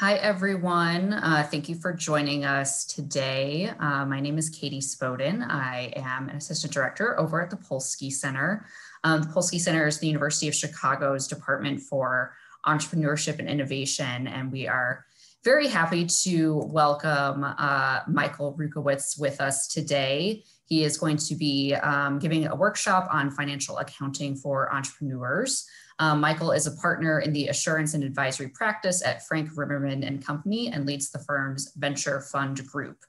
Hi, everyone. Uh, thank you for joining us today. Uh, my name is Katie Spoden. I am an assistant director over at the Polsky Center. Um, the Polsky Center is the University of Chicago's Department for Entrepreneurship and Innovation, and we are very happy to welcome uh, Michael Rewkiewicz with us today. He is going to be um, giving a workshop on financial accounting for entrepreneurs. Um, Michael is a partner in the assurance and advisory practice at Frank Rimerman and Company and leads the firm's venture fund group.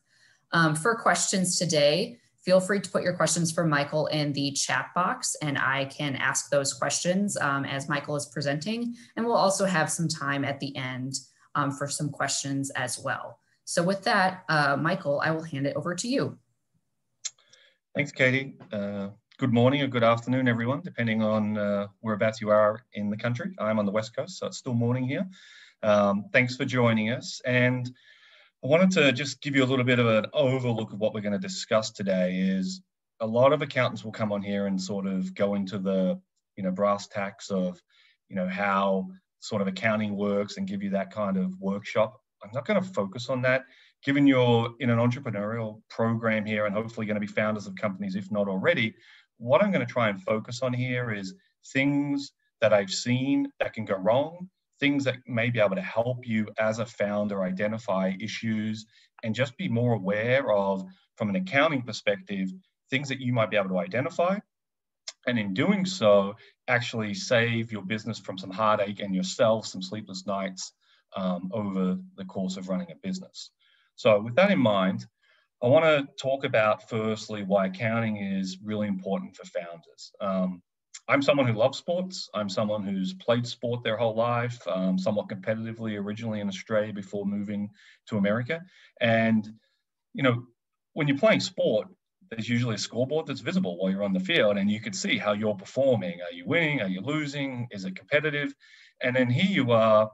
Um, for questions today, feel free to put your questions for Michael in the chat box and I can ask those questions um, as Michael is presenting. And we'll also have some time at the end um, for some questions as well. So with that, uh, Michael, I will hand it over to you. Thanks, Katie. Uh, good morning or good afternoon, everyone, depending on uh, whereabouts you are in the country. I'm on the West Coast, so it's still morning here. Um, thanks for joining us. And I wanted to just give you a little bit of an overlook of what we're going to discuss today is a lot of accountants will come on here and sort of go into the, you know, brass tacks of, you know, how sort of accounting works and give you that kind of workshop. I'm not going to focus on that. Given you're in an entrepreneurial program here and hopefully going to be founders of companies, if not already, what I'm going to try and focus on here is things that I've seen that can go wrong, things that may be able to help you as a founder identify issues and just be more aware of, from an accounting perspective, things that you might be able to identify. And in doing so, actually save your business from some heartache and yourself some sleepless nights um, over the course of running a business. So, with that in mind, I want to talk about firstly why accounting is really important for founders. Um, I'm someone who loves sports. I'm someone who's played sport their whole life, um, somewhat competitively originally in Australia before moving to America. And, you know, when you're playing sport, there's usually a scoreboard that's visible while you're on the field, and you can see how you're performing. Are you winning? Are you losing? Is it competitive? And then here you are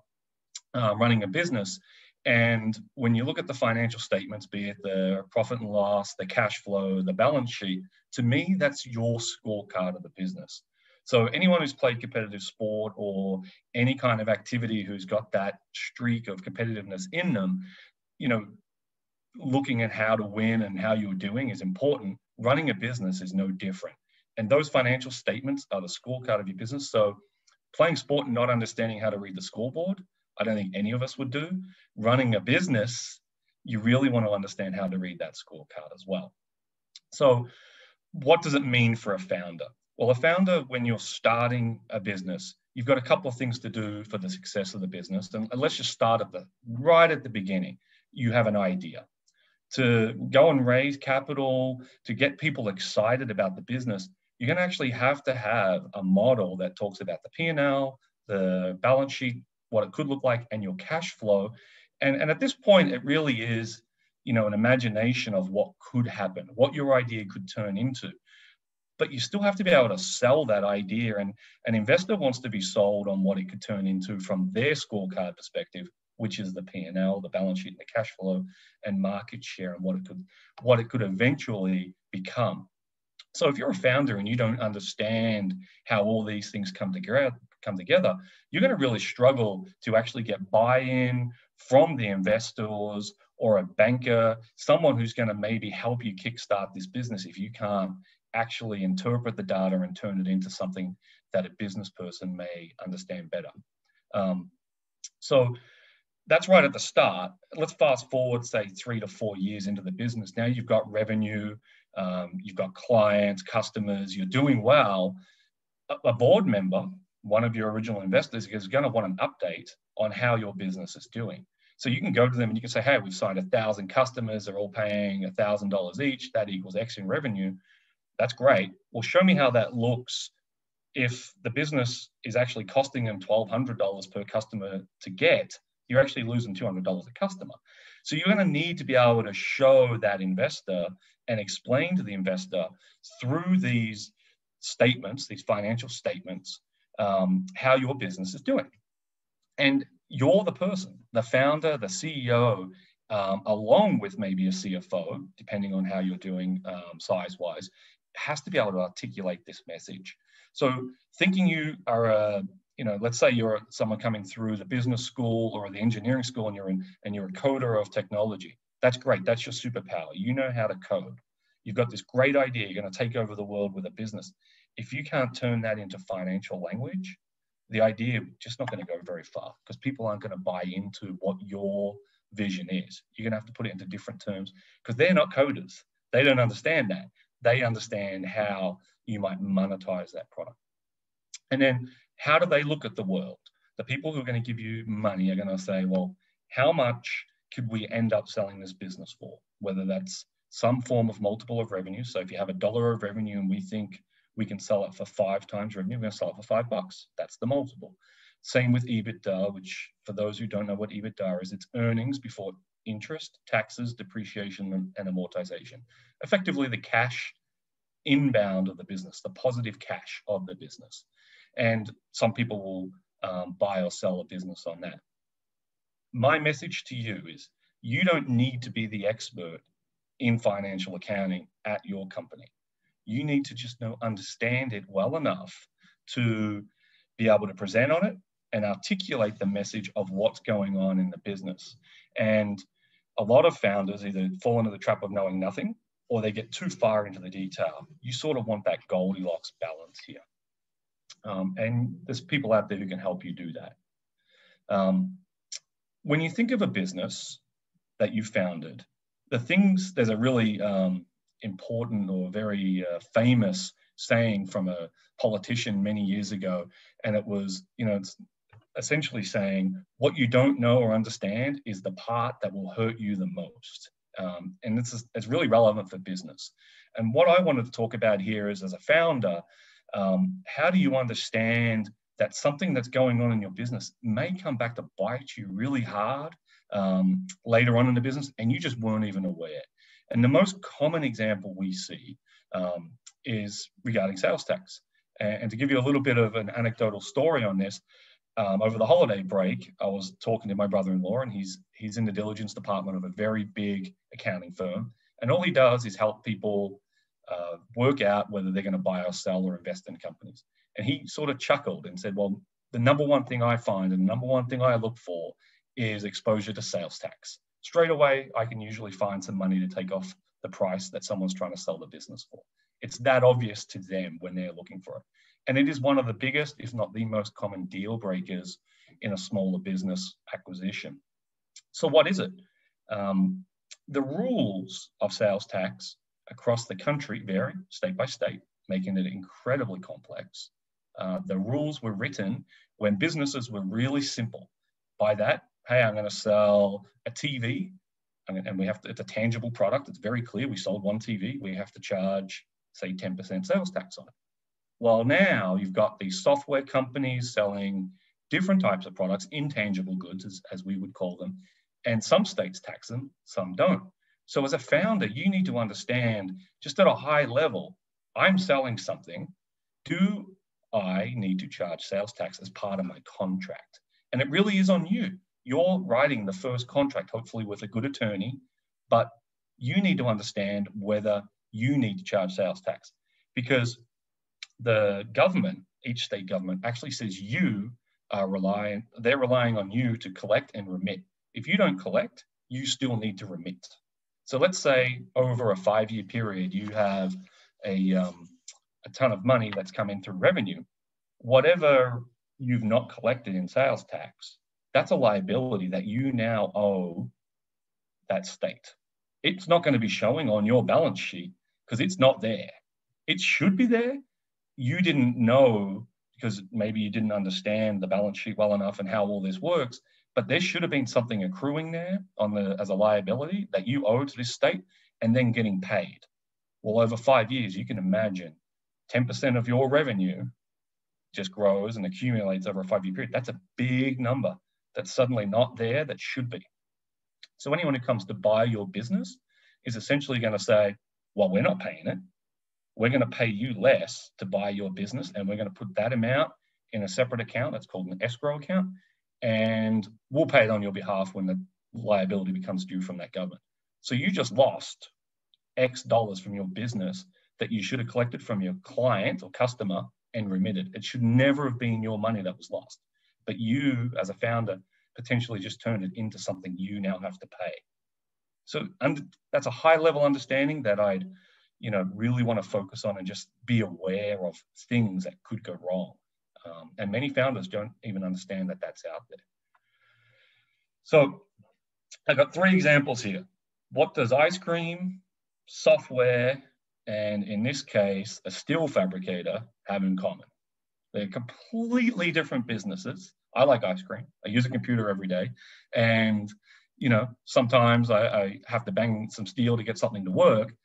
uh, running a business, and when you look at the financial statements, be it the profit and loss, the cash flow, the balance sheet, to me, that's your scorecard of the business. So anyone who's played competitive sport or any kind of activity who's got that streak of competitiveness in them, you know, looking at how to win and how you're doing is important. Running a business is no different. And those financial statements are the scorecard of your business. So playing sport and not understanding how to read the scoreboard I don't think any of us would do. Running a business, you really want to understand how to read that scorecard as well. So, what does it mean for a founder? Well, a founder, when you're starting a business, you've got a couple of things to do for the success of the business. And let's just start at the right at the beginning. You have an idea to go and raise capital, to get people excited about the business. You're going to actually have to have a model that talks about the P&L, the balance sheet what it could look like and your cash flow. And, and at this point, it really is, you know, an imagination of what could happen, what your idea could turn into. But you still have to be able to sell that idea. And an investor wants to be sold on what it could turn into from their scorecard perspective, which is the P&L, the balance sheet, and the cash flow, and market share, and what it could what it could eventually become. So if you're a founder and you don't understand how all these things come together, come together, you're going to really struggle to actually get buy-in from the investors or a banker, someone who's going to maybe help you kickstart this business if you can't actually interpret the data and turn it into something that a business person may understand better. Um, so that's right at the start. Let's fast forward, say, three to four years into the business. Now you've got revenue, um, you've got clients, customers, you're doing well. A, a board member one of your original investors is going to want an update on how your business is doing. So you can go to them and you can say, hey, we've signed a thousand customers, they're all paying a thousand dollars each, that equals X in revenue. That's great. Well, show me how that looks if the business is actually costing them $1,200 per customer to get, you're actually losing $200 a customer. So you're going to need to be able to show that investor and explain to the investor through these statements, these financial statements, um, how your business is doing. And you're the person, the founder, the CEO, um, along with maybe a CFO, depending on how you're doing um, size wise, has to be able to articulate this message. So, thinking you are a you know, let's say you're someone coming through the business school or the engineering school and you're in and you're a coder of technology. That's great. That's your superpower. You know how to code. You've got this great idea. You're going to take over the world with a business. If you can't turn that into financial language, the idea just not going to go very far because people aren't going to buy into what your vision is. You're going to have to put it into different terms because they're not coders. They don't understand that. They understand how you might monetize that product. And then how do they look at the world? The people who are going to give you money are going to say, well, how much could we end up selling this business for? Whether that's some form of multiple of revenue. So if you have a dollar of revenue and we think we can sell it for five times revenue, we're going to sell it for five bucks. That's the multiple. Same with EBITDA, which for those who don't know what EBITDA is, it's earnings before interest, taxes, depreciation, and amortization. Effectively, the cash inbound of the business, the positive cash of the business. And some people will um, buy or sell a business on that. My message to you is you don't need to be the expert in financial accounting at your company. You need to just know, understand it well enough to be able to present on it and articulate the message of what's going on in the business. And a lot of founders either fall into the trap of knowing nothing or they get too far into the detail. You sort of want that Goldilocks balance here. Um, and there's people out there who can help you do that. Um, when you think of a business that you founded, the things, there's a really um, important or very uh, famous saying from a politician many years ago, and it was, you know, it's essentially saying what you don't know or understand is the part that will hurt you the most. Um, and this is it's really relevant for business. And what I wanted to talk about here is as a founder, um, how do you understand that something that's going on in your business may come back to bite you really hard um, later on in the business and you just weren't even aware. And the most common example we see um, is regarding sales tax. And, and, to give you a little bit of an anecdotal story on this, um, over the holiday break, I was talking to my brother-in-law, and he's he's in the diligence department of a very big accounting firm, and all he does is help people uh, work out whether they're going to buy or sell or invest in companies. And he sort of chuckled and said, "Well, the number one thing I find, and the number one thing I look for, is exposure to sales tax. Straight away, I can usually find some money to take off the price that someone's trying to sell the business for. It's that obvious to them when they're looking for it." And it is one of the biggest, if not the most common deal breakers in a smaller business acquisition. So, what is it? Um, the rules of sales tax across the country vary state by state, making it incredibly complex. Uh, the rules were written when businesses were really simple. By that, hey, I'm going to sell a TV, and we have to, it's a tangible product. It's very clear. We sold one TV. We have to charge, say, 10% sales tax on it. Well, now you've got these software companies selling different types of products, intangible goods, as, as we would call them, and some states tax them, some don't. So, as a founder, you need to understand just at a high level I'm selling something. Do I need to charge sales tax as part of my contract? And it really is on you. You're writing the first contract, hopefully with a good attorney, but you need to understand whether you need to charge sales tax because the government, each state government, actually says you are relying, they're relying on you to collect and remit. If you don't collect, you still need to remit. So let's say over a five year period, you have a, um, a ton of money that's coming through revenue. Whatever you've not collected in sales tax, that's a liability that you now owe that state. It's not going to be showing on your balance sheet because it's not there. It should be there, you didn't know because maybe you didn't understand the balance sheet well enough and how all this works but there should have been something accruing there on the as a liability that you owe to this state and then getting paid well over five years you can imagine 10% of your revenue just grows and accumulates over a five year period that's a big number that's suddenly not there that should be. So anyone who comes to buy your business is essentially going to say well we're not paying it. We're going to pay you less to buy your business and we're going to put that amount in a separate account that's called an escrow account and we'll pay it on your behalf when the liability becomes due from that government. So you just lost x dollars from your business that you should have collected from your client or customer and remitted. It should never have been your money that was lost, but you as a founder potentially just turned it into something you now have to pay. So that's a high level understanding that I'd, you know, really want to focus on and just be aware of things that could go wrong. Um, and many founders don't even understand that that's out there. So I've got three examples here. What does ice cream, software, and in this case, a steel fabricator have in common? They're completely different businesses. I like ice cream. I use a computer every day. And, you know, sometimes I, I have to bang some steel to get something to work.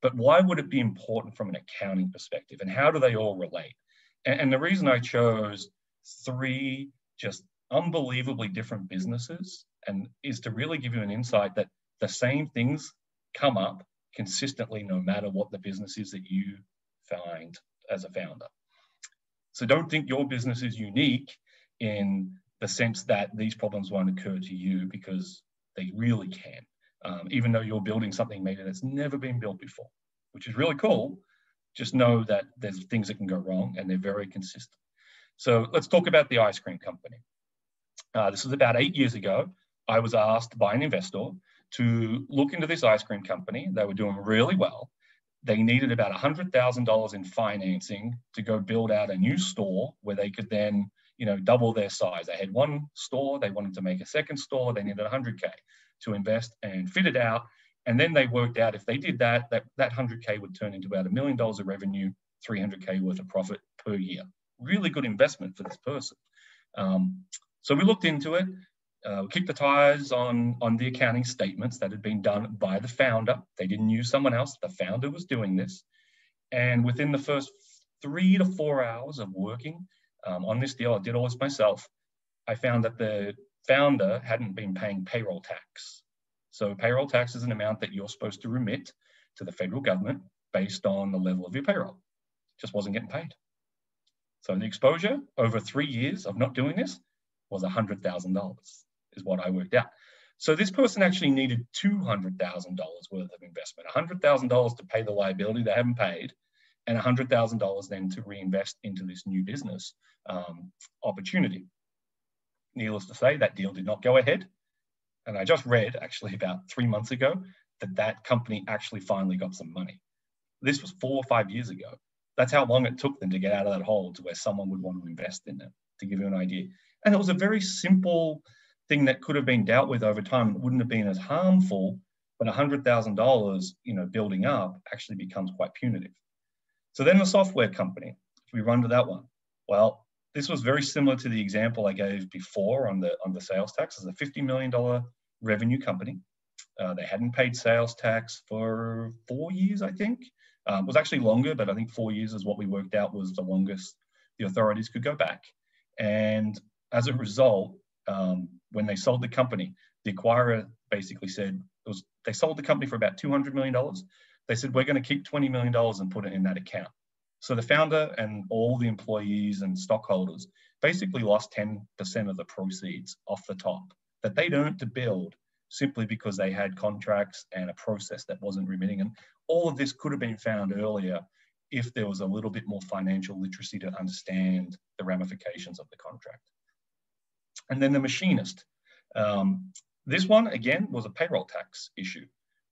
But why would it be important from an accounting perspective? And how do they all relate? And, and the reason I chose three just unbelievably different businesses and is to really give you an insight that the same things come up consistently no matter what the business is that you find as a founder. So don't think your business is unique in the sense that these problems won't occur to you because they really can. Um, even though you're building something maybe that's never been built before, which is really cool. Just know that there's things that can go wrong and they're very consistent. So let's talk about the ice cream company. Uh, this was about eight years ago. I was asked by an investor to look into this ice cream company. They were doing really well. They needed about $100,000 in financing to go build out a new store where they could then, you know, double their size. They had one store, they wanted to make a second store, they needed 100K to invest and fit it out. And then they worked out if they did that, that, that 100K would turn into about a million dollars of revenue, 300K worth of profit per year. Really good investment for this person. Um, so we looked into it uh, kicked the tires on, on the accounting statements that had been done by the founder. They didn't use someone else. The founder was doing this. And within the first three to four hours of working um, on this deal, I did all this myself. I found that the founder hadn't been paying payroll tax. So payroll tax is an amount that you're supposed to remit to the federal government based on the level of your payroll. Just wasn't getting paid. So the exposure over three years of not doing this was $100,000 is what I worked out. So this person actually needed $200,000 worth of investment, $100,000 to pay the liability they haven't paid, and $100,000 then to reinvest into this new business um, opportunity. Needless to say, that deal did not go ahead. And I just read actually about three months ago that that company actually finally got some money. This was four or five years ago. That's how long it took them to get out of that hole to where someone would want to invest in it, to give you an idea. And it was a very simple thing that could have been dealt with over time and wouldn't have been as harmful, but $100,000, you know, building up actually becomes quite punitive. So then the software company, if we run to that one, well, this was very similar to the example I gave before on the on the sales tax. It's a $50 million revenue company. Uh, they hadn't paid sales tax for four years, I think. Um, was actually longer, but I think four years is what we worked out was the longest the authorities could go back. And as a result, um, when they sold the company, the acquirer basically said was, they sold the company for about $200 million. They said, we're going to keep $20 million and put it in that account. So the founder and all the employees and stockholders basically lost 10% of the proceeds off the top that they'd earned to build simply because they had contracts and a process that wasn't remitting. And all of this could have been found earlier if there was a little bit more financial literacy to understand the ramifications of the contract. And then the machinist. Um, this one, again, was a payroll tax issue.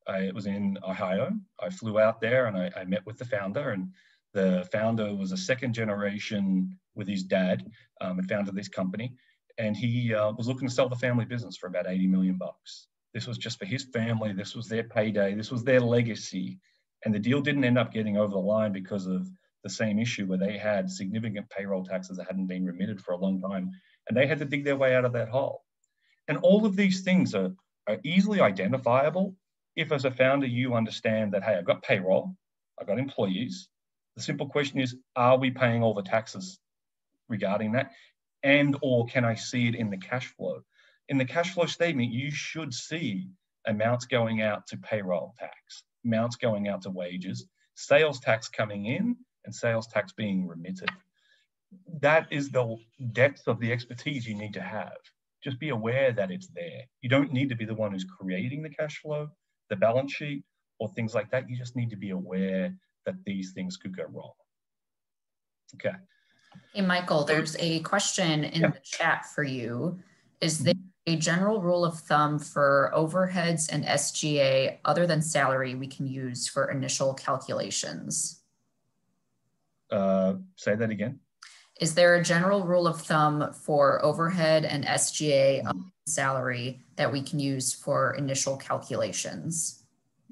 I, it was in Ohio. I flew out there and I, I, met with the founder, and the founder was a second generation with his dad um, and founded this company. And he uh, was looking to sell the family business for about 80 million bucks. This was just for his family. This was their payday. This was their legacy. And the deal didn't end up getting over the line because of the same issue where they had significant payroll taxes that hadn't been remitted for a long time and they had to dig their way out of that hole. And all of these things are, are easily identifiable if, as a founder, you understand that, hey, I've got payroll, I've got employees. The simple question is, are we paying all the taxes regarding that? And or can I see it in the cash flow? In the cash flow statement, you should see amounts going out to payroll tax, amounts going out to wages, sales tax coming in, and sales tax being remitted that is the depth of the expertise you need to have. Just be aware that it's there. You don't need to be the one who's creating the cash flow, the balance sheet, or things like that. You just need to be aware that these things could go wrong. Okay, Hey, Michael, there's a question in yeah. the chat for you. Is there a general rule of thumb for overheads and SGA other than salary we can use for initial calculations? Uh, say that again. Is there a general rule of thumb for overhead and SGA mm-hmm. salary that we can use for initial calculations?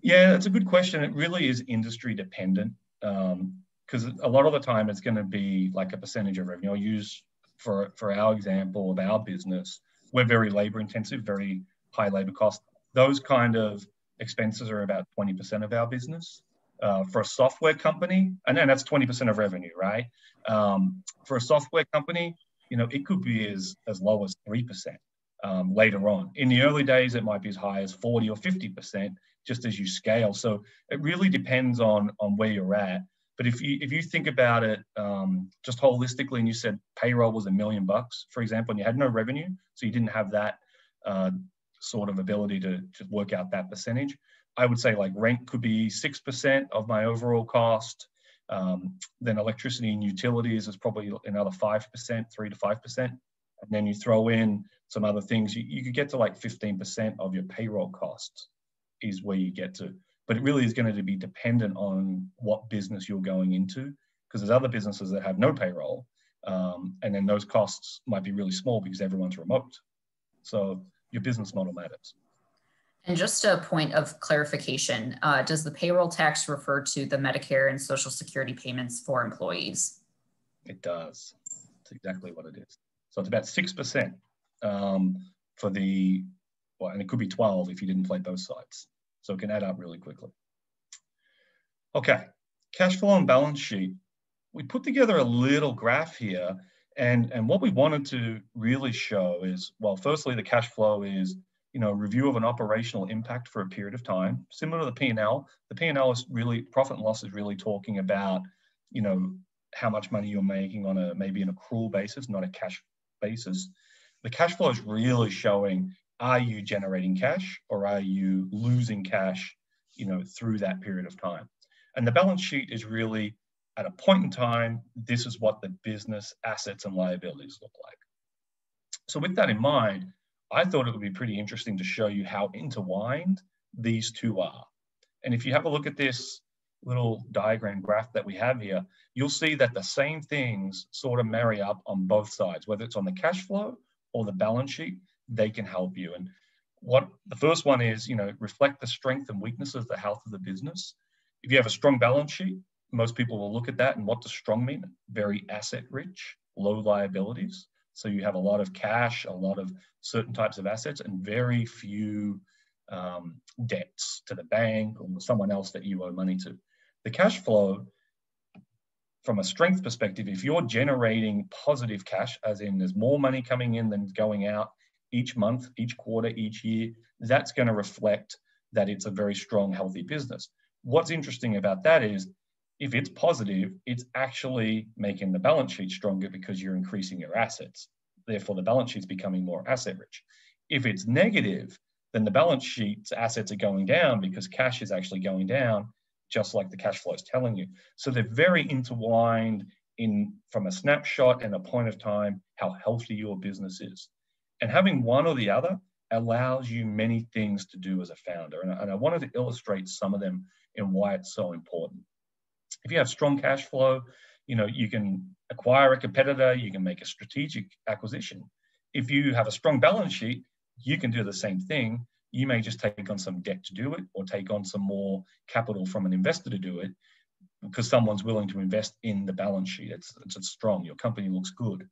Yeah, that's a good question. It really is industry dependent because um, a lot of the time it's going to be like a percentage of revenue. I'll use for, for our example of our business, we're very labor intensive, very high labor cost. Those kind of expenses are about 20% of our business. Uh, for a software company, and then that's 20% of revenue, right? Um, for a software company, you know, it could be as, as low as 3% um, later on. In the early days, it might be as high as 40 or 50% just as you scale. So it really depends on, on where you're at. But if you if you think about it um, just holistically, and you said payroll was a million bucks, for example, and you had no revenue, so you didn't have that uh, sort of ability to, to work out that percentage, I would say like rent could be 6% of my overall cost. Um, then electricity and utilities is probably another 5%, 3 to 5%. And then you throw in some other things, you, you could get to like 15% of your payroll costs is where you get to. But it really is going to be dependent on what business you're going into because there's other businesses that have no payroll. Um, and then those costs might be really small because everyone's remote. So your business model matters. And just a point of clarification, uh, does the payroll tax refer to the Medicare and Social Security payments for employees? It does. That's exactly what it is. So it's about 6% um, for the, well, and it could be 12 if you didn't play both sides. So it can add up really quickly. Okay, cash flow and balance sheet. We put together a little graph here and, and what we wanted to really show is, well, firstly, the cash flow is you know, review of an operational impact for a period of time. Similar to the P&L, the P&L is really, profit and loss is really talking about, you know, how much money you're making on a, maybe an accrual basis, not a cash basis. The cash flow is really showing, are you generating cash or are you losing cash, you know, through that period of time? And the balance sheet is really at a point in time, this is what the business assets and liabilities look like. So with that in mind, I thought it would be pretty interesting to show you how intertwined these two are. And if you have a look at this little diagram graph that we have here, you'll see that the same things sort of marry up on both sides, whether it's on the cash flow or the balance sheet, they can help you. And what the first one is, you know, reflect the strength and weaknesses, of the health of the business. If you have a strong balance sheet, most people will look at that and what does strong mean? Very asset rich, low liabilities. So you have a lot of cash, a lot of certain types of assets, and very few um, debts to the bank or someone else that you owe money to. The cash flow, from a strength perspective, if you're generating positive cash, as in there's more money coming in than going out each month, each quarter, each year, that's going to reflect that it's a very strong, healthy business. What's interesting about that is if it's positive, it's actually making the balance sheet stronger because you're increasing your assets. Therefore, the balance sheet's becoming more asset rich. If it's negative, then the balance sheet's assets are going down because cash is actually going down, just like the cash flow is telling you. So they're very intertwined in from a snapshot and a point of time how healthy your business is. And having one or the other allows you many things to do as a founder. And I, and I wanted to illustrate some of them and why it's so important if you have strong cash flow, you know, you can acquire a competitor, you can make a strategic acquisition. If you have a strong balance sheet, you can do the same thing. You may just take on some debt to do it or take on some more capital from an investor to do it because someone's willing to invest in the balance sheet. It's, it's strong, your company looks good.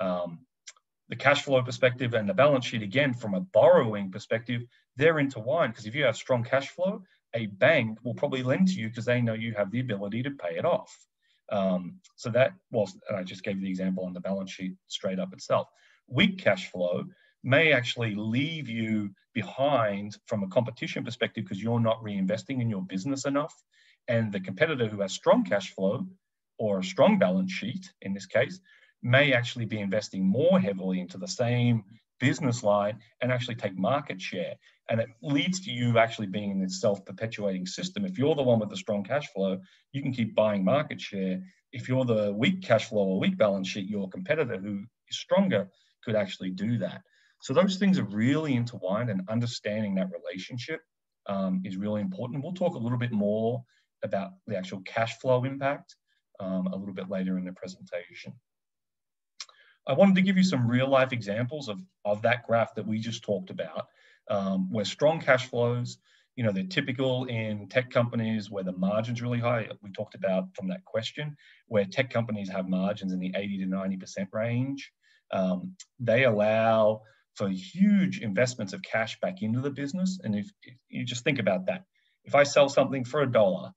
Um, the cash flow perspective and the balance sheet, again, from a borrowing perspective, they're intertwined because if you have strong cash flow, a bank will probably lend to you because they know you have the ability to pay it off. Um, so that was, and I just gave the example on the balance sheet straight up itself. Weak cash flow may actually leave you behind from a competition perspective because you're not reinvesting in your business enough. And the competitor who has strong cash flow or a strong balance sheet, in this case, may actually be investing more heavily into the same business line and actually take market share. And it leads to you actually being in this self perpetuating system. If you're the one with the strong cash flow, you can keep buying market share if you're the weak cash flow or weak balance sheet, your competitor who is stronger could actually do that. So those things are really intertwined, and understanding that relationship um, is really important. We'll talk a little bit more about the actual cash flow impact um, a little bit later in the presentation. I wanted to give you some real life examples of, of that graph that we just talked about, um, where strong cash flows, you know, they're typical in tech companies where the margin's really high. We talked about from that question, where tech companies have margins in the 80 to 90% range. Um, they allow for huge investments of cash back into the business. And if, if you just think about that, if I sell something for a dollar,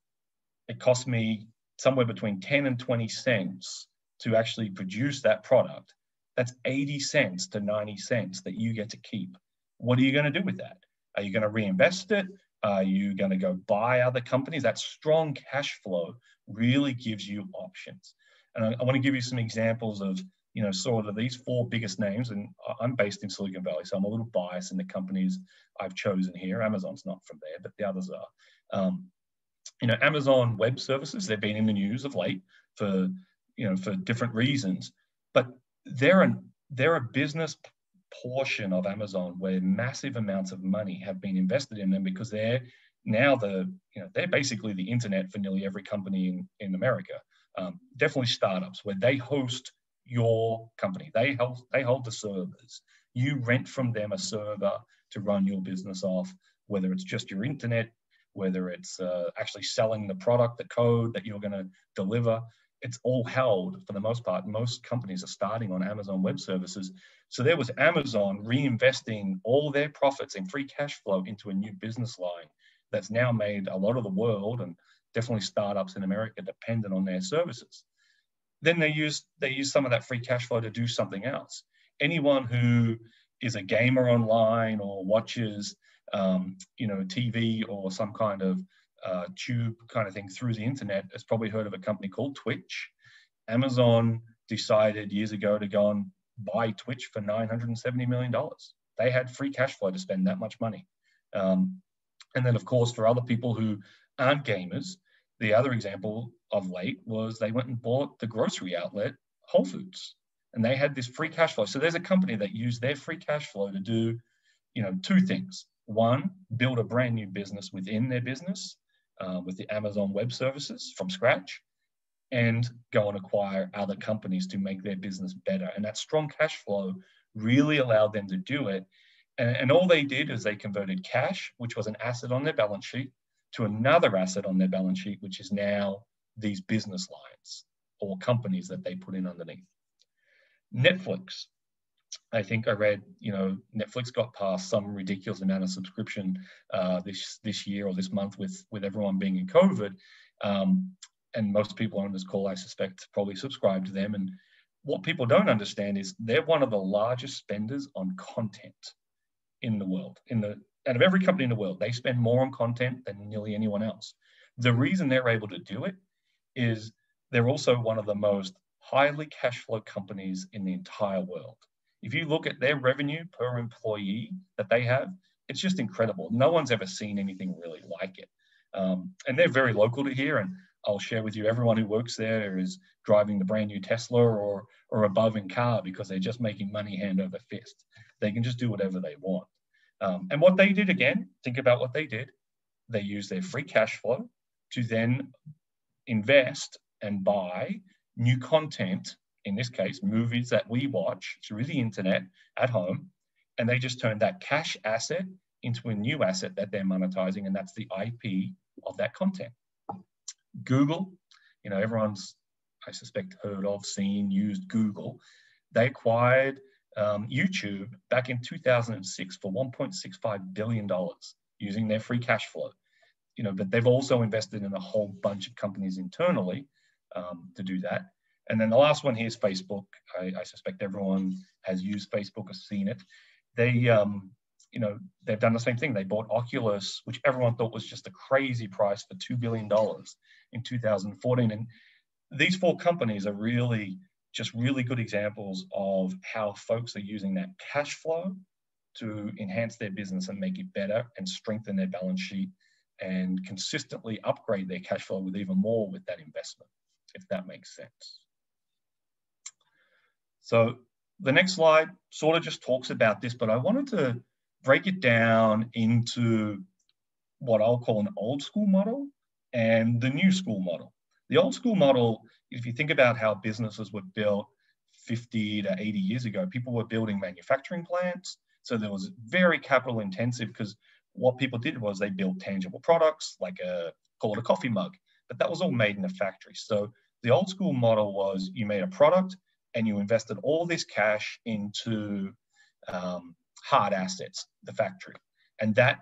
it costs me somewhere between 10 and 20 cents to actually produce that product. That's 80 cents to 90 cents that you get to keep. What are you going to do with that? Are you going to reinvest it? Are you going to go buy other companies? That strong cash flow really gives you options. And I, I want to give you some examples of you know, sort of these four biggest names, and I'm based in Silicon Valley, so I'm a little biased in the companies I've chosen here. Amazon's not from there, but the others are. Um, you know, Amazon Web Services, they've been in the news of late for, you know, for different reasons, but they're an they're a business portion of Amazon where massive amounts of money have been invested in them because they're now the, you know, they're basically the internet for nearly every company in, in America. Um, definitely startups where they host your company. They hold, they hold the servers. You rent from them a server to run your business off, whether it's just your internet, whether it's uh, actually selling the product, the code that you're going to deliver. It's all held for the most part. Most companies are starting on Amazon Web Services. So there was Amazon reinvesting all their profits and free cash flow into a new business line that's now made a lot of the world and definitely startups in America dependent on their services then they use they use some of that free cash flow to do something else. Anyone who is a gamer online or watches um, you know TV or some kind of uh, tube kind of thing through the internet has probably heard of a company called Twitch. Amazon decided years ago to go and buy Twitch for 970 million dollars. They had free cash flow to spend that much money. Um, and then, of course, for other people who aren't gamers, the other example of late was they went and bought the grocery outlet Whole Foods, and they had this free cash flow. So there's a company that used their free cash flow to do, you know, two things. One, build a brand new business within their business uh, with the Amazon Web Services from scratch, and go and acquire other companies to make their business better. And that strong cash flow really allowed them to do it. And, and all they did is they converted cash, which was an asset on their balance sheet, to another asset on their balance sheet, which is now these business lines or companies that they put in underneath. Netflix. I think I read, you know, Netflix got past some ridiculous amount of subscription uh, this this year or this month with with everyone being in COVID, um, and most people on this call, I suspect, probably subscribe to them. And what people don't understand is they're one of the largest spenders on content in the world. In the out of every company in the world, they spend more on content than nearly anyone else. The reason they're able to do it is they're also one of the most highly cash flow companies in the entire world. If you look at their revenue per employee that they have, it's just incredible. No one's ever seen anything really like it. Um, and they're very local to here. And I'll share with you, everyone who works there is driving the brand new Tesla or, or above in car because they're just making money hand over fist. They can just do whatever they want. Um, and what they did again, think about what they did. They used their free cash flow to then invest and buy new content, in this case, movies that we watch through the internet at home. And they just turn that cash asset into a new asset that they're monetizing, and that's the IP of that content. Google, you know, everyone's, I suspect, heard of, seen, used Google. They acquired um, YouTube back in 2006 for 1.65 billion dollars using their free cash flow. You know, but they've also invested in a whole bunch of companies internally um, to do that. And then the last one here is Facebook. I, I, suspect everyone has used Facebook or seen it. They, um, you know, they've done the same thing. They bought Oculus, which everyone thought was just a crazy price for two billion dollars in 2014. And these four companies are really just really good examples of how folks are using that cash flow to enhance their business and make it better and strengthen their balance sheet and consistently upgrade their cash flow with even more with that investment. if that makes sense. So the next slide sort of just talks about this, but I wanted to break it down into what I'll call an old school model and the new school model. The old school model, if you think about how businesses were built 50 to 80 years ago, people were building manufacturing plants. So there was very capital intensive because what people did was they built tangible products like a call it a coffee mug, but that was all made in a factory. So the old school model was you made a product and you invested all this cash into um, hard assets, the factory. And that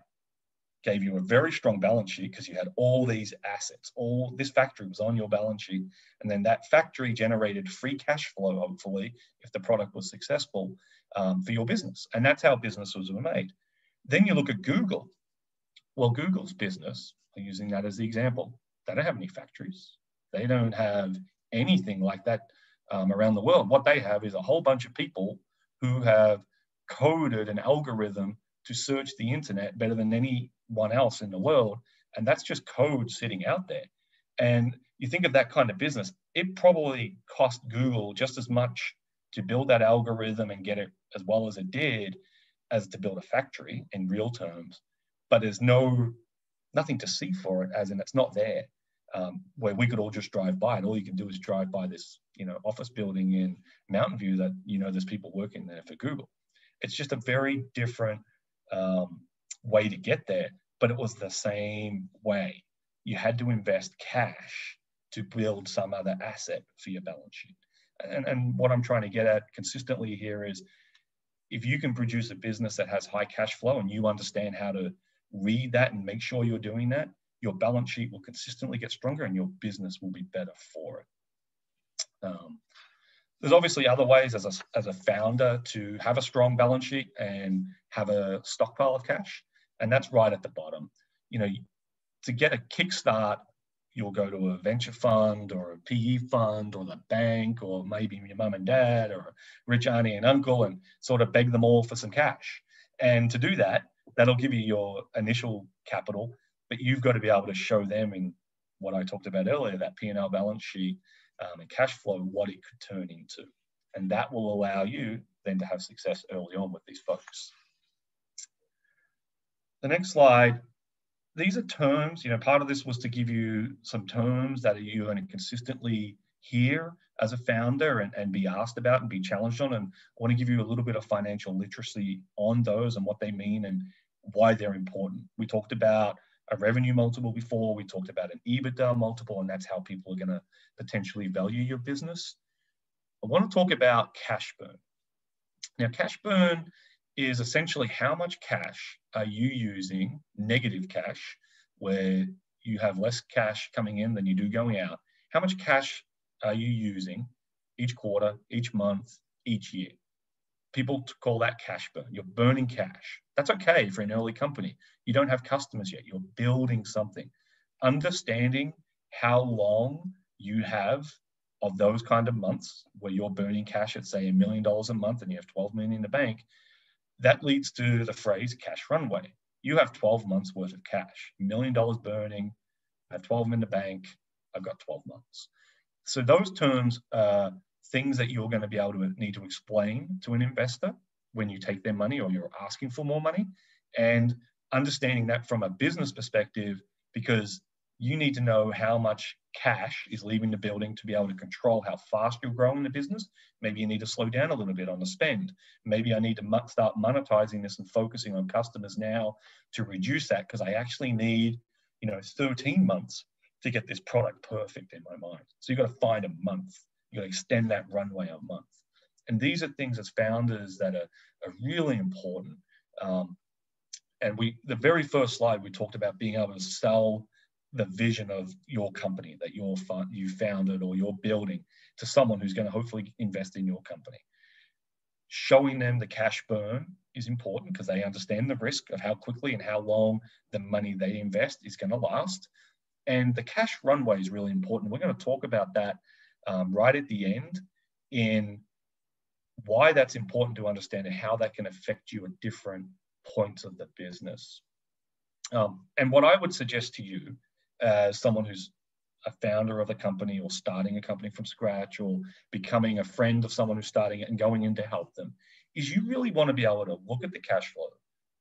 gave you a very strong balance sheet because you had all these assets. All this factory was on your balance sheet. And then that factory generated free cash flow, hopefully, if the product was successful um, for your business. And that's how businesses were made. Then you look at Google. Well, Google's business, using that as the example, they don't have any factories. They don't have anything like that um, around the world. What they have is a whole bunch of people who have coded an algorithm to search the internet better than anyone else in the world. And that's just code sitting out there. And you think of that kind of business, it probably cost Google just as much to build that algorithm and get it as well as it did as to build a factory in real terms. But there's no nothing to see for it, as in it's not there um, where we could all just drive by and all you can do is drive by this you know office building in mountain view that you know there's people working there for google. It's just a very different um, way to get there but it was the same way. You had to invest cash to build some other asset for your balance sheet. And, and what i'm trying to get at consistently here is if you can produce a business that has high cash flow and you understand how to read that and make sure you're doing that your balance sheet will consistently get stronger and your business will be better for it. Um, there's obviously other ways as a, as a founder to have a strong balance sheet and have a stockpile of cash. And that's right at the bottom. You know, to get a kickstart, you'll go to a venture fund or a PE fund or the bank or maybe your mum and dad or rich auntie and uncle and sort of beg them all for some cash. And to do that, that'll give you your initial capital but you've got to be able to show them in what I talked about earlier, that P&L balance sheet um, and cash flow, what it could turn into. And that will allow you then to have success early on with these folks. The next slide, these are terms, you know, part of this was to give you some terms that you're going to consistently hear as a founder and, and be asked about and be challenged on. And I want to give you a little bit of financial literacy on those and what they mean and why they're important. We talked about a revenue multiple before. We talked about an EBITDA multiple, and that's how people are going to potentially value your business. I want to talk about cash burn. Now, cash burn is essentially how much cash are you using, negative cash, where you have less cash coming in than you do going out. How much cash are you using each quarter, each month, each year? People call that cash burn. You're burning cash. That's okay for an early company. You don't have customers yet. You're building something. Understanding how long you have of those kind of months where you're burning cash at say a million dollars a month and you have 12 million in the bank, that leads to the phrase cash runway. You have 12 months worth of cash, million dollars burning, I have 12 in the bank, I've got 12 months. So those terms are things that you're going to be able to need to explain to an investor when you take their money or you're asking for more money and understanding that from a business perspective because you need to know how much cash is leaving the building to be able to control how fast you're growing the business. Maybe you need to slow down a little bit on the spend. Maybe I need to start monetizing this and focusing on customers now to reduce that because I actually need, you know, 13 months to get this product perfect in my mind. So you've got to find a month You've got to extend that runway a month. And these are things as founders that are, are really important. Um, and we, the very first slide, we talked about being able to sell the vision of your company that you're you founded or you're building to someone who's going to hopefully invest in your company. Showing them the cash burn is important because they understand the risk of how quickly and how long the money they invest is going to last. And the cash runway is really important. We're going to talk about that um, right at the end in why that's important to understand and how that can affect you at different points of the business. Um, and what I would suggest to you as someone who's a founder of a company or starting a company from scratch or becoming a friend of someone who's starting it and going in to help them is you really want to be able to look at the cash flow,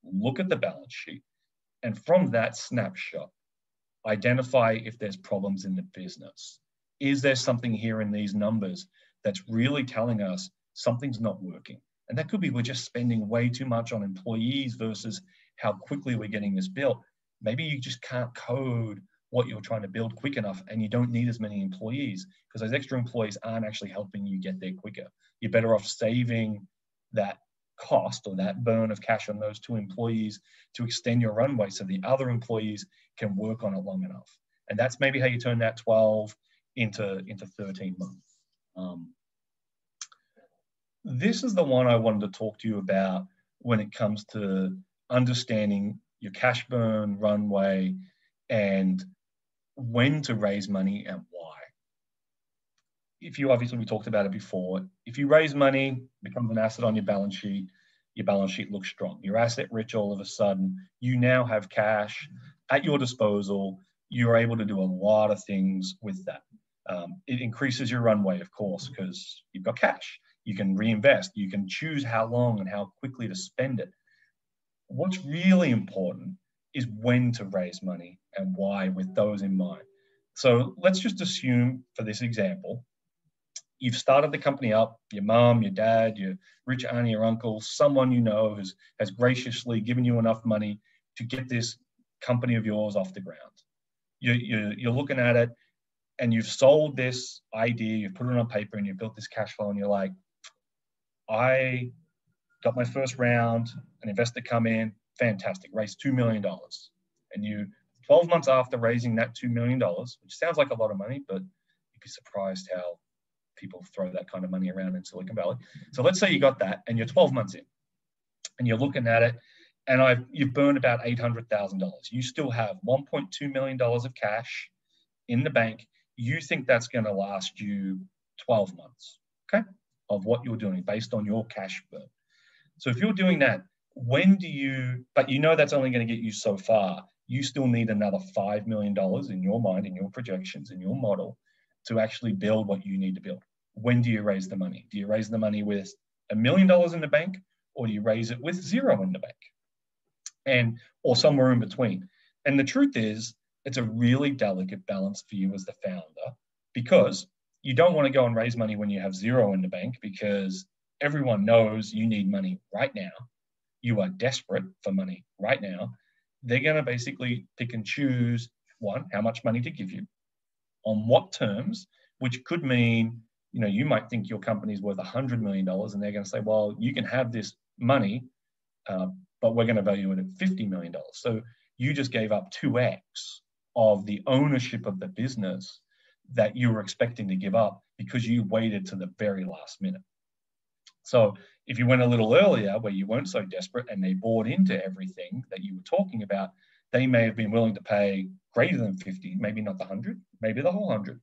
look at the balance sheet, and from that snapshot, identify if there's problems in the business. Is there something here in these numbers that's really telling us something's not working? And that could be we're just spending way too much on employees versus how quickly we're getting this built. Maybe you just can't code what you're trying to build quick enough and you don't need as many employees because those extra employees aren't actually helping you get there quicker. You're better off saving that cost or that burn of cash on those two employees to extend your runway so the other employees can work on it long enough. And that's maybe how you turn that 12 into, into 13 months. Um, this is the one I wanted to talk to you about when it comes to understanding your cash burn runway and when to raise money and why. If you obviously, we talked about it before, if you raise money, becomes an asset on your balance sheet, your balance sheet looks strong. You're asset rich all of a sudden. You now have cash at your disposal. You're able to do a lot of things with that. Um, it increases your runway, of course, because you've got cash. You can reinvest. You can choose how long and how quickly to spend it. What's really important is when to raise money and why with those in mind. So let's just assume for this example, you've started the company up, your mom, your dad, your rich auntie or uncle, someone you know has, has graciously given you enough money to get this company of yours off the ground. You, you, you're looking at it and you've sold this idea, you've put it on paper and you've built this cash flow and you're like, I got my first round, an investor come in, fantastic, raised $2 million. And you, 12 months after raising that $2 million, which sounds like a lot of money, but you'd be surprised how people throw that kind of money around in Silicon Valley. So let's say you got that and you're 12 months in and you're looking at it and I've, you've burned about $800,000. You still have $1.2 million of cash in the bank. You think that's going to last you 12 months, okay, of what you're doing based on your cash burn. So if you're doing that, when do you, but you know that's only going to get you so far. You still need another $5 million in your mind, in your projections, in your model to actually build what you need to build. When do you raise the money? Do you raise the money with a million dollars in the bank or do you raise it with zero in the bank? And, or somewhere in between. And the truth is, it's a really delicate balance for you as the founder because you don't want to go and raise money when you have zero in the bank because everyone knows you need money right now you are desperate for money right now, they're going to basically pick and choose one, how much money to give you, on what terms, which could mean, you know, you might think your company's worth $100 million and they're going to say, well, you can have this money, uh, but we're going to value it at $50 million. So you just gave up 2x of the ownership of the business that you were expecting to give up because you waited to the very last minute. So if you went a little earlier where you weren't so desperate and they bought into everything that you were talking about, they may have been willing to pay greater than 50, maybe not the 100, maybe the whole 100.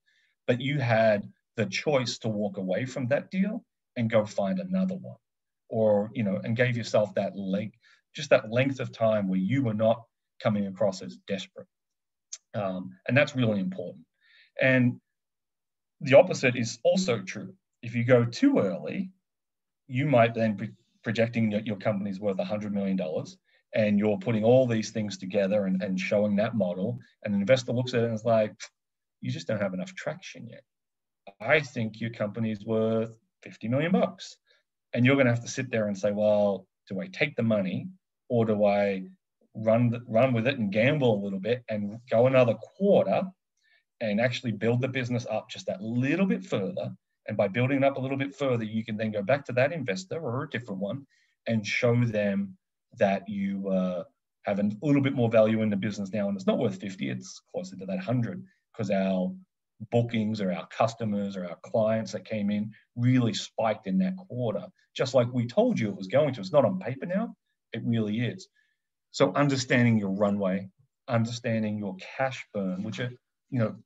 But you had the choice to walk away from that deal and go find another one. Or, you know, and gave yourself that length, just that length of time where you were not coming across as desperate. Um, and that's really important. And the opposite is also true. If you go too early, you might then be projecting that your company's worth $100 million and you're putting all these things together and, and showing that model and an investor looks at it and is like you just don't have enough traction yet i think your company's worth 50 million bucks and you're going to have to sit there and say well do i take the money or do i run run with it and gamble a little bit and go another quarter and actually build the business up just that little bit further and by building it up a little bit further, you can then go back to that investor or a different one and show them that you uh, have a little bit more value in the business now. And it's not worth 50, it's closer to that 100 because our bookings or our customers or our clients that came in really spiked in that quarter, just like we told you it was going to. It's not on paper now, it really is. So understanding your runway, understanding your cash burn, which are, you know,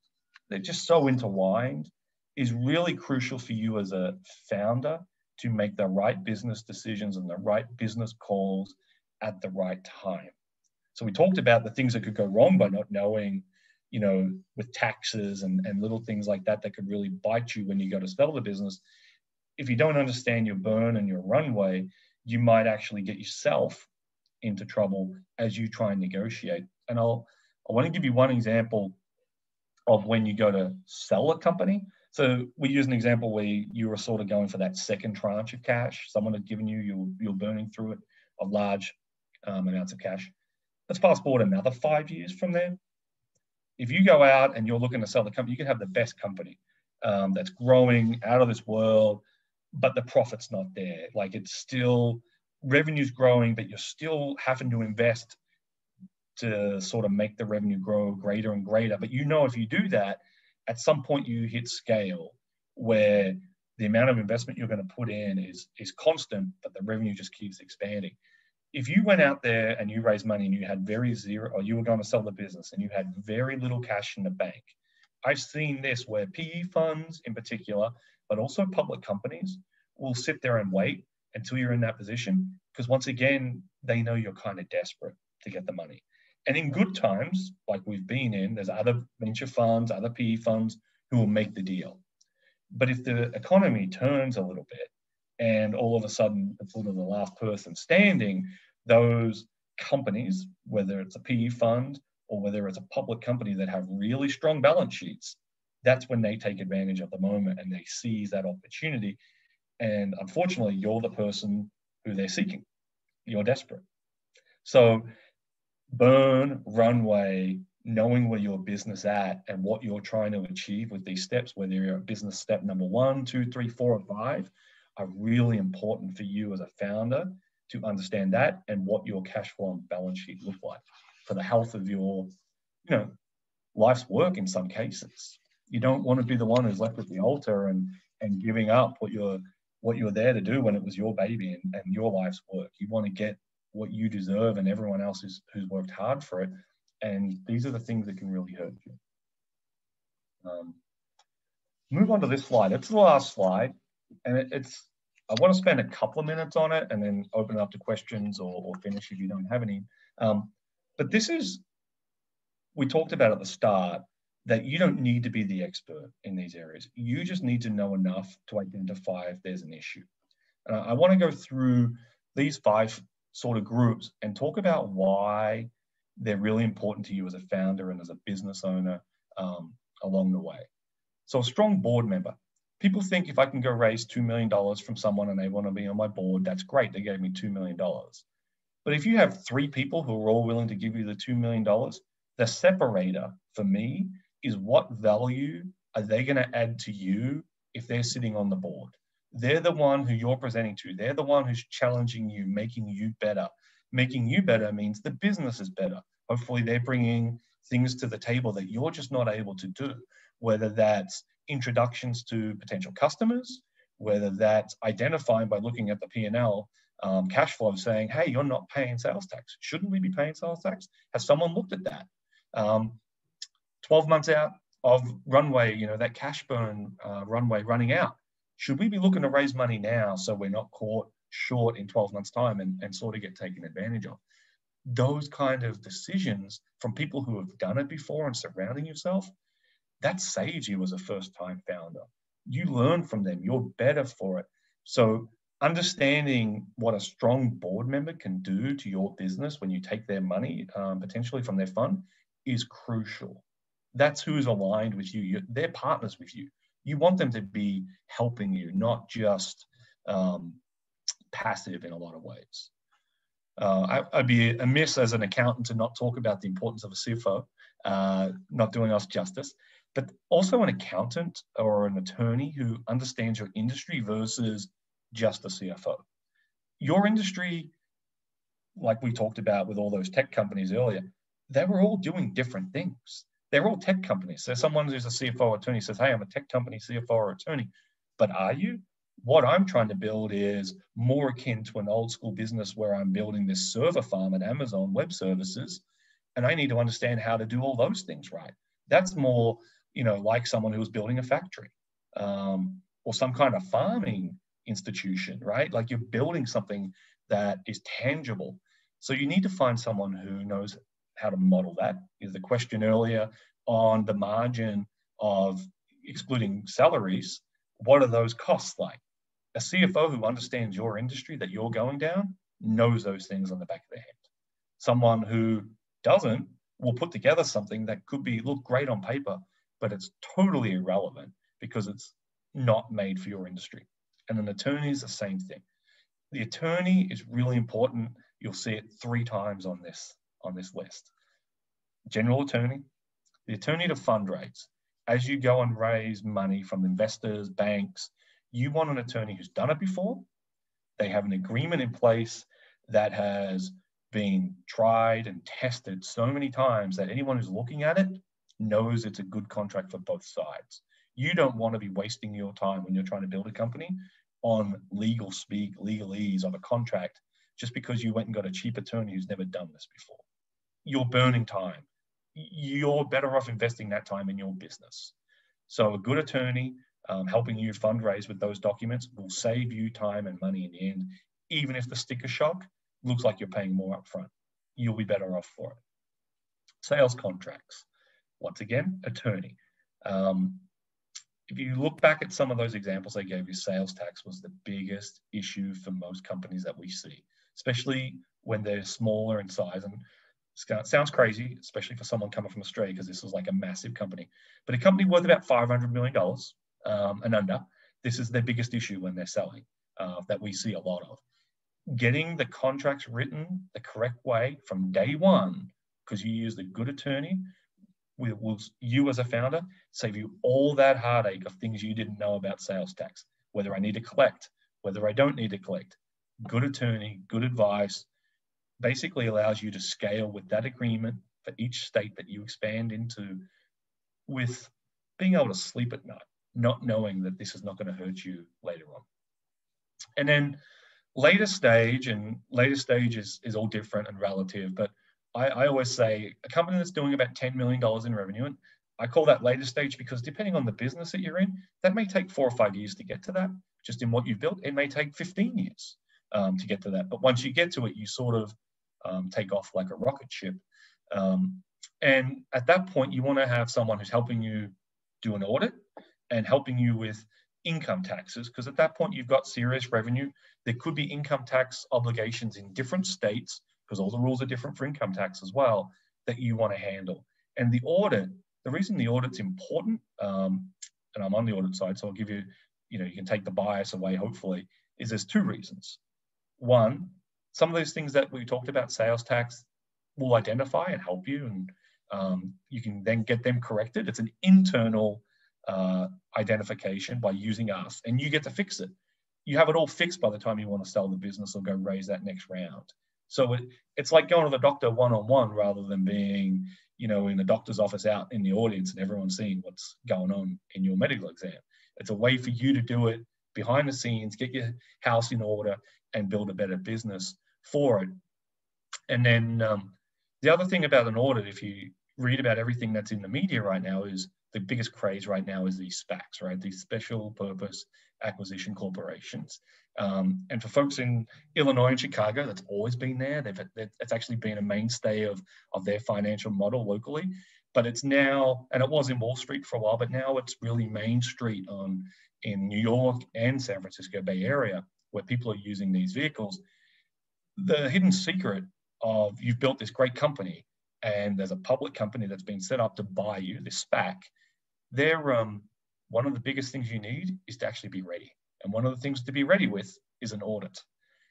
they're just so intertwined is really crucial for you as a founder to make the right business decisions and the right business calls at the right time. So we talked about the things that could go wrong by not knowing you know, with taxes and, and little things like that that could really bite you when you go to sell the business. If you don't understand your burn and your runway, you might actually get yourself into trouble as you try and negotiate. And I'll I want to give you one example of when you go to sell a company. So we use an example where you were sort of going for that second tranche of cash. Someone had given you, you're, you're burning through it of large um, amounts of cash. Let's fast forward another five years from there. If you go out and you're looking to sell the company, you can have the best company um, that's growing out of this world, but the profit's not there. Like it's still revenue's growing, but you're still having to invest to sort of make the revenue grow greater and greater. But you know, if you do that, at some point you hit scale where the amount of investment you're going to put in is is constant, but the revenue just keeps expanding. If you went out there and you raised money and you had very zero, or you were going to sell the business and you had very little cash in the bank, I've seen this where PE funds in particular, but also public companies will sit there and wait until you're in that position because once again they know you're kind of desperate to get the money and in good times like we've been in there's other venture funds other pe funds who will make the deal but if the economy turns a little bit and all of a sudden it's sort of the last person standing those companies whether it's a pe fund or whether it's a public company that have really strong balance sheets that's when they take advantage of the moment and they seize that opportunity and unfortunately, you're the person who they're seeking. You're desperate. So, burn, runway, knowing where your business at and what you're trying to achieve with these steps, whether you're at business step number one, two, three, four, or five, are really important for you as a founder to understand that and what your cash flow and balance sheet look like for the health of your, you know, life's work in some cases. You don't want to be the one who's left at the altar and and giving up what you're what you're there to do when it was your baby and, and your life's work. You want to get what you deserve and everyone else who's, who's worked hard for it. And these are the things that can really hurt you. Um, move on to this slide. It's the last slide. And it, it's, I want to spend a couple of minutes on it and then open it up to questions or, or finish if you don't have any. Um, but this is, we talked about at the start, that you don't need to be the expert in these areas. You just need to know enough to identify if there's an issue. Uh, I want to go through these five sort of groups and talk about why they're really important to you as a founder and as a business owner um, along the way. So, a strong board member. People think if I can go raise $2 million from someone and they want to be on my board, that's great. They gave me $2 million. But if you have three people who are all willing to give you the $2 million, the separator for me is what value are they going to add to you if they're sitting on the board? They're the one who you're presenting to. They're the one who's challenging you, making you better. Making you better means the business is better. Hopefully, they're bringing things to the table that you're just not able to do, whether that's introductions to potential customers, whether that's identifying by looking at the P&L um, cash flow saying, hey, you're not paying sales tax. Shouldn't we be paying sales tax? Has someone looked at that? Um, 12 months out of runway, you know, that cash burn uh, runway running out. Should we be looking to raise money now so we're not caught short in 12 months' time and, and sort of get taken advantage of? Those kind of decisions from people who have done it before and surrounding yourself, that saves you as a first time founder. You learn from them, you're better for it. So, understanding what a strong board member can do to your business when you take their money, um, potentially from their fund, is crucial that's who's aligned with you. You're, they're partners with you. You want them to be helping you, not just um, passive in a lot of ways. Uh, I, would be amiss as an accountant to not talk about the importance of a CFO, uh, not doing us justice, but also an accountant or an attorney who understands your industry versus just a CFO. Your industry, like we talked about with all those tech companies earlier, they were all doing different things they're all tech companies. So someone who's a CFO or attorney says, hey, I'm a tech company CFO or attorney. But are you? What I'm trying to build is more akin to an old school business where I'm building this server farm at Amazon Web Services. And I need to understand how to do all those things right. That's more, you know, like someone who's building a factory um, or some kind of farming institution, right? Like you're building something that is tangible. So you need to find someone who knows how to model that. Is the question earlier on the margin of excluding salaries, what are those costs like? A CFO who understands your industry that you're going down knows those things on the back of their head. Someone who doesn't will put together something that could be look great on paper, but it's totally irrelevant because it's not made for your industry. And an attorney is the same thing. The attorney is really important. You'll see it three times on this on this list. General attorney, the attorney to fundraise. As you go and raise money from investors, banks, you want an attorney who's done it before. They have an agreement in place that has been tried and tested so many times that anyone who's looking at it knows it's a good contract for both sides. You don't want to be wasting your time when you're trying to build a company on legal speak, legalese of a contract just because you went and got a cheap attorney who's never done this before. You're burning time. You're better off investing that time in your business. So a good attorney um, helping you fundraise with those documents will save you time and money in the end, even if the sticker shock looks like you're paying more upfront. You'll be better off for it. Sales contracts. Once again, attorney. Um, if you look back at some of those examples I gave you, sales tax was the biggest issue for most companies that we see, especially when they're smaller in size. And sounds crazy, especially for someone coming from Australia, because this was like a massive company. But a company worth about $500 million um, and under, this is their biggest issue when they're selling uh, that we see a lot of getting the contracts written the correct way from day one, because you use the good attorney, will, you as a founder save you all that heartache of things you didn't know about sales tax, whether I need to collect, whether I don't need to collect. Good attorney, good advice, basically allows you to scale with that agreement for each state that you expand into with being able to sleep at night, not knowing that this is not going to hurt you later on. And then later stage and later stage is, is all different and relative but I, I always say a company that's doing about $10 million in revenue and i call that later stage because depending on the business that you're in that may take four or five years to get to that just in what you've built it may take 15 years um, to get to that but once you get to it you sort of um, take off like a rocket ship um, and at that point you want to have someone who's helping you do an audit and helping you with income taxes because at that point you've got serious revenue. There could be income tax obligations in different states because all the rules are different for income tax as well that you want to handle. And the audit, the reason the audit's important, um, and I'm on the audit side, so I'll give you, you know, you can take the bias away hopefully, is there's two reasons. One, some of those things that we talked about, sales tax, will identify and help you, and um, you can then get them corrected. It's an internal uh, identification by using us, and you get to fix it. You have it all fixed by the time you want to sell the business or go raise that next round. So it, it's like going to the doctor one on one rather than being, you know, in the doctor's office out in the audience and everyone seeing what's going on in your medical exam. It's a way for you to do it behind the scenes, get your house in order, and build a better business for it. And then um, the other thing about an audit, if you read about everything that's in the media right now, is the biggest craze right now is these SPACs, right? These special purpose acquisition corporations. Um, and for folks in Illinois and Chicago, that's always been there. They've, it's actually been a mainstay of, of their financial model locally. But it's now, and it was in Wall Street for a while, but now it's really Main Street on in New York and San Francisco Bay Area where people are using these vehicles. The hidden secret of you've built this great company and there's a public company that's been set up to buy you, this SPAC, they're um, one of the biggest things you need is to actually be ready. And one of the things to be ready with is an audit,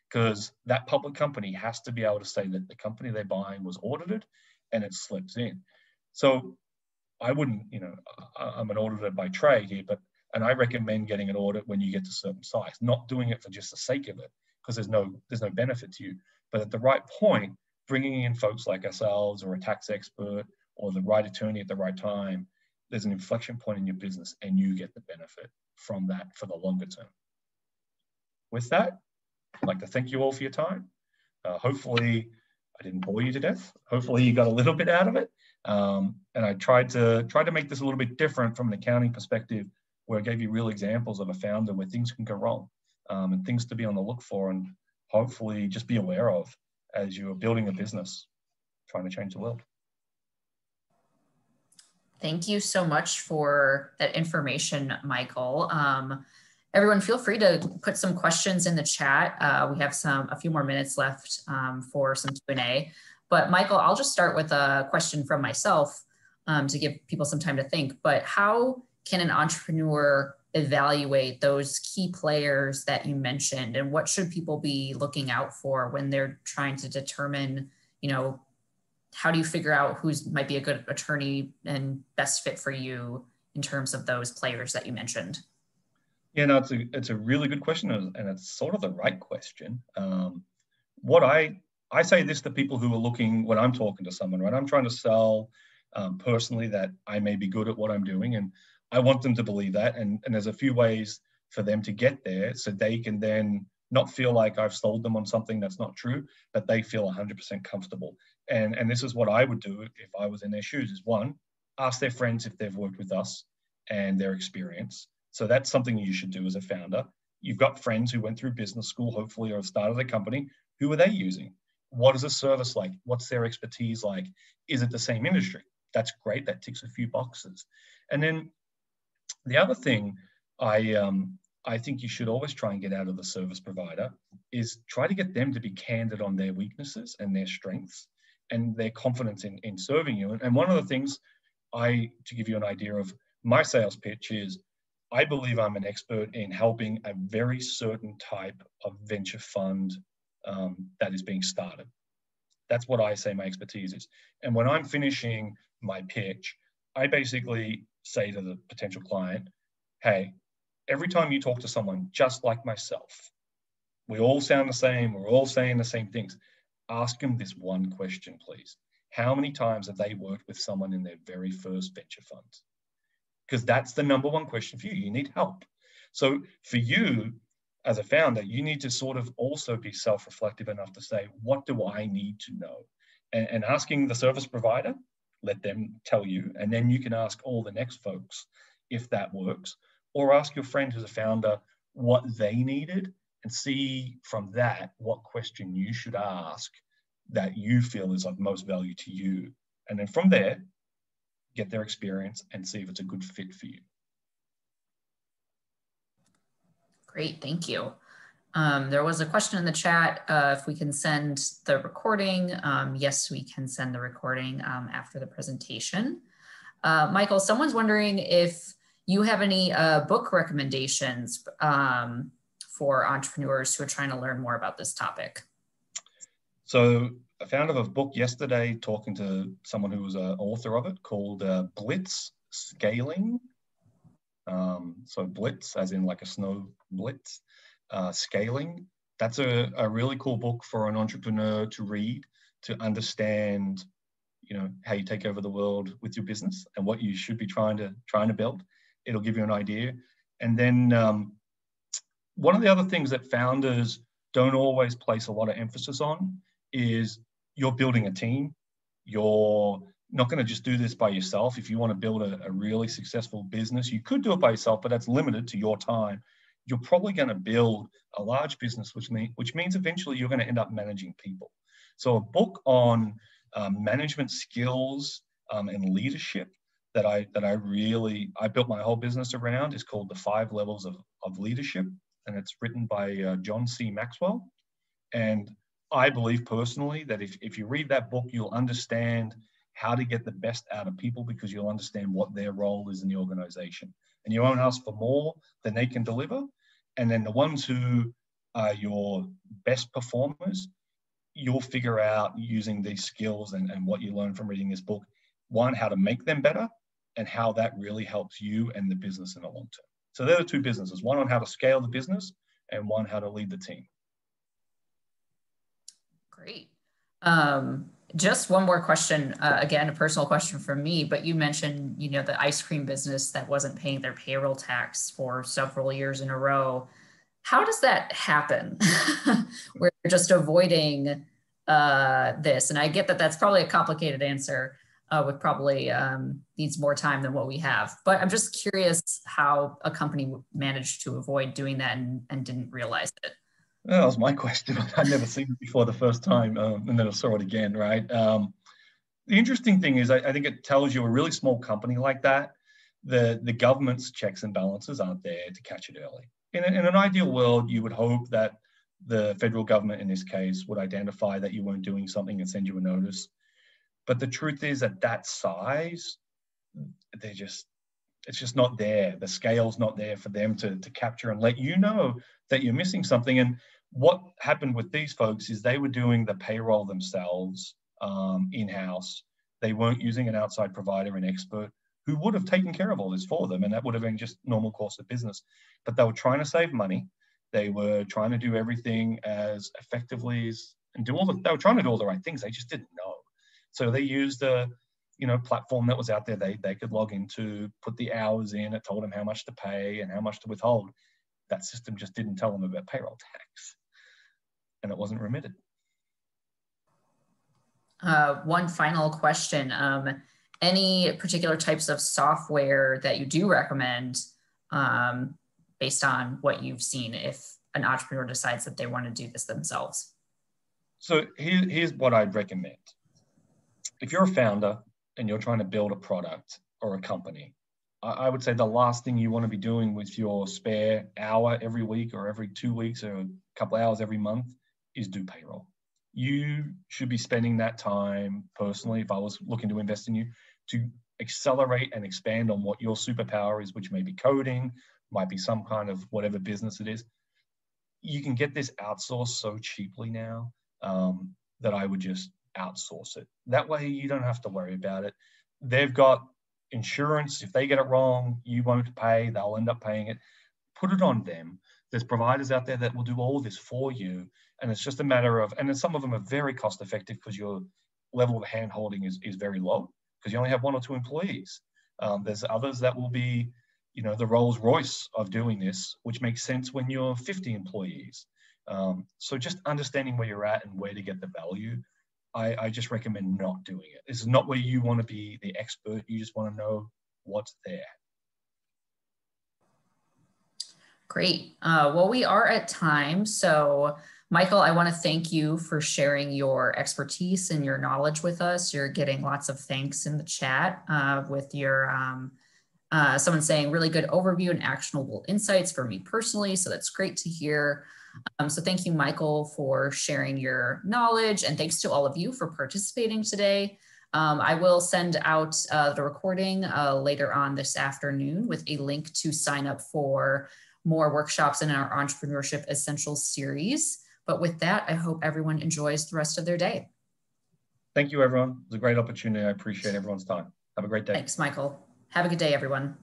because that public company has to be able to say that the company they're buying was audited and it slips in. So I wouldn't, you know, I'm an auditor by trade here, but and I recommend getting an audit when you get to certain size, not doing it for just the sake of it, because there's no there's no benefit to you. But at the right point, bringing in folks like ourselves or a tax expert or the right attorney at the right time there's an inflection point in your business and you get the benefit from that for the longer term. With that, I'd like to thank you all for your time. Uh, hopefully, I didn't bore you to death. Hopefully, you got a little bit out of it. Um, and I tried to try to make this a little bit different from an accounting perspective, where I gave you real examples of a founder where things can go wrong um, and things to be on the look for, and hopefully just be aware of as you're building a business, trying to change the world. Thank you so much for that information, Michael. Um, everyone, feel free to put some questions in the chat. Uh, we have some a few more minutes left um, for some Q&A. But Michael, I'll just start with a question from myself um, to give people some time to think. But how can an entrepreneur evaluate those key players that you mentioned? And what should people be looking out for when they're trying to determine you know how do you figure out who's might be a good attorney and best fit for you in terms of those players that you mentioned? Yeah no it's a it's a really good question and it's sort of the right question. Um, what i i say this to people who are looking when i'm talking to someone right? I'm trying to sell um, personally that i may be good at what i'm doing and I want them to believe that. And, and there's a few ways for them to get there so they can then not feel like I've sold them on something that's not true, but they feel 100% comfortable. And, and this is what I would do if I was in their shoes is one, ask their friends if they've worked with us and their experience. So that's something you should do as a founder. You've got friends who went through business school, hopefully, or have started a company. Who are they using? What is a service like? What's their expertise like? Is it the same industry? That's great. That ticks a few boxes. And then the other thing I um, I think you should always try and get out of the service provider is try to get them to be candid on their weaknesses and their strengths and their confidence in, in serving you. And, one of the things I, to give you an idea of my sales pitch is I believe I'm an expert in helping a very certain type of venture fund um, that is being started. That's what I say my expertise is. And when I'm finishing my pitch, I basically say to the potential client, hey, every time you talk to someone just like myself, we all sound the same, we're all saying the same things. Ask them this one question, please. How many times have they worked with someone in their very first venture fund? Because that's the number one question for you. You need help. So for you, as a founder, you need to sort of also be self reflective enough to say, what do I need to know? And, and, asking the service provider, let them tell you, and then you can ask all the next folks if that works, or ask your friend who's a founder what they needed and see from that what question you should ask that you feel is of most value to you. And then from there, get their experience and see if it's a good fit for you. Great, thank you. Um, there was a question in the chat uh, if we can send the recording. Um, yes, we can send the recording um, after the presentation. Uh, Michael, someone's wondering if you have any uh, book recommendations um, for entrepreneurs who are trying to learn more about this topic. So I found a book yesterday talking to someone who was an author of it called uh, Blitz Scaling. Um, so Blitz, as in like a snow blitz uh, scaling. That's a, a really cool book for an entrepreneur to read to understand, you know, how you take over the world with your business and what you should be trying to trying to build. It'll give you an idea. And then um, one of the other things that founders don't always place a lot of emphasis on is you're building a team. You're not going to just do this by yourself. If you want to build a, a really successful business, you could do it by yourself, but that's limited to your time you're probably going to build a large business, which, mean, which means eventually you're going to end up managing people. So a book on um, management skills um, and leadership that I that I really I built my whole business around is called The Five Levels of, of Leadership, and it's written by uh, John C. Maxwell. And I believe personally that if, if you read that book, you'll understand how to get the best out of people because you'll understand what their role is in the organization. And you won't ask for more than they can deliver. And then the ones who are your best performers, you'll figure out using these skills and, and what you learn from reading this book, one, how to make them better and how that really helps you and the business in the long term. So they're the two businesses, one on how to scale the business and one how to lead the team. Great. Um, just one more question uh, again a personal question from me but you mentioned you know the ice cream business that wasn't paying their payroll tax for several years in a row. How does that happen? We're just avoiding uh, this and i get that that's probably a complicated answer uh, with probably um, needs more time than what we have but i'm just curious how a company managed to avoid doing that and, and didn't realize it that was my question. I'd never seen it before the first time, um, and then I saw it again. Right? Um, the interesting thing is, I, I think it tells you a really small company like that, the, the government's checks and balances aren't there to catch it early. In, in an ideal world, you would hope that the federal government in this case would identify that you weren't doing something and send you a notice. But the truth is, at that size, they're just it's just not there. The scale's not there for them to, to capture and let you know that you're missing something. And what happened with these folks is they were doing the payroll themselves um, in house. They weren't using an outside provider, an expert who would have taken care of all this for them, and that would have been just normal course of business. But they were trying to save money. They were trying to do everything as effectively as and do all the. They were trying to do all the right things. They just didn't know. So they used a you know platform that was out there. They they could log into, put the hours in. It told them how much to pay and how much to withhold. That system just didn't tell them about payroll tax, and it wasn't remitted. Uh, one final question. Um, any particular types of software that you do recommend um, based on what you've seen if an entrepreneur decides that they want to do this themselves? So here, here's what I'd recommend. If you're a founder and you're trying to build a product or a company, I would say the last thing you want to be doing with your spare hour every week or every two weeks or a couple hours every month is do payroll you should be spending that time personally, if I was looking to invest in you, to accelerate and expand on what your superpower is, which may be coding, might be some kind of whatever business it is. You can get this outsourced so cheaply now um, that I would just outsource it. That way you don't have to worry about it. They've got insurance. If they get it wrong, you won't pay, they'll end up paying it. Put it on them. There's providers out there that will do all this for you. And it's just a matter of, and some of them are very cost effective because your level of hand holding is, is very low because you only have one or two employees. Um, there's others that will be, you know, the Rolls Royce of doing this, which makes sense when you're 50 employees. Um, so just understanding where you're at and where to get the value, I, I just recommend not doing it. This is not where you want to be the expert. You just want to know what's there. Great. Uh, well, we are at time. So, Michael, I want to thank you for sharing your expertise and your knowledge with us. You're getting lots of thanks in the chat uh, with your um, uh, someone saying really good overview and actionable insights for me personally. So that's great to hear. Um, so thank you, Michael, for sharing your knowledge and thanks to all of you for participating today. Um, I will send out uh, the recording uh, later on this afternoon with a link to sign up for more workshops in our Entrepreneurship Essentials series. But with that, I hope everyone enjoys the rest of their day. Thank you, everyone. It was a great opportunity. I appreciate everyone's time. Have a great day. Thanks, Michael. Have a good day, everyone.